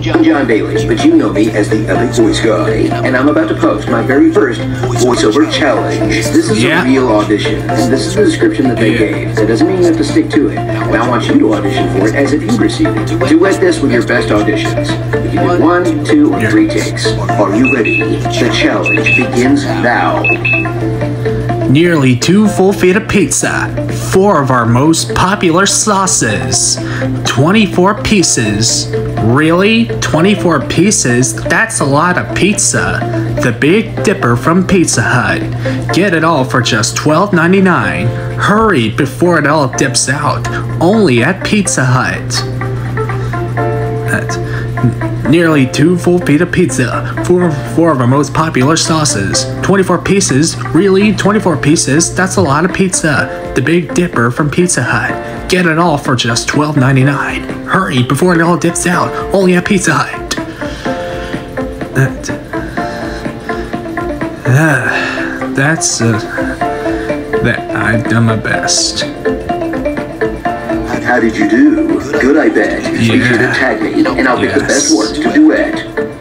Jon Bailey, but you know me as the Epic Voice Guy, and I'm about to post my very first voiceover challenge. This is Yeah. a real audition, and this is the description that they Yeah. gave. That doesn't mean you have to stick to it. And I want you to audition for it as if you received it. Duet this with your best auditions. You can do one, two, or three takes. Are you ready? The challenge begins now. Nearly two full feet of pizza, four of our most popular sauces, 24 pieces. Really? 24 pieces? That's a lot of pizza. The Big Dipper from Pizza Hut. Get it all for just $12.99. Hurry before it all dips out. Only at Pizza Hut. That's nearly two full feet of pizza, four, four of our most popular sauces, 24 pieces. Really? 24 pieces? That's a lot of pizza. The Big Dipper from Pizza Hut. Get it all for just $12.99. Hurry before it all dips out. Only at Pizza Hut. That, uh, that's uh, that I've done my best. How did you do? Good, I bet. Be sure to tag me, and I'll pick the best words to duet.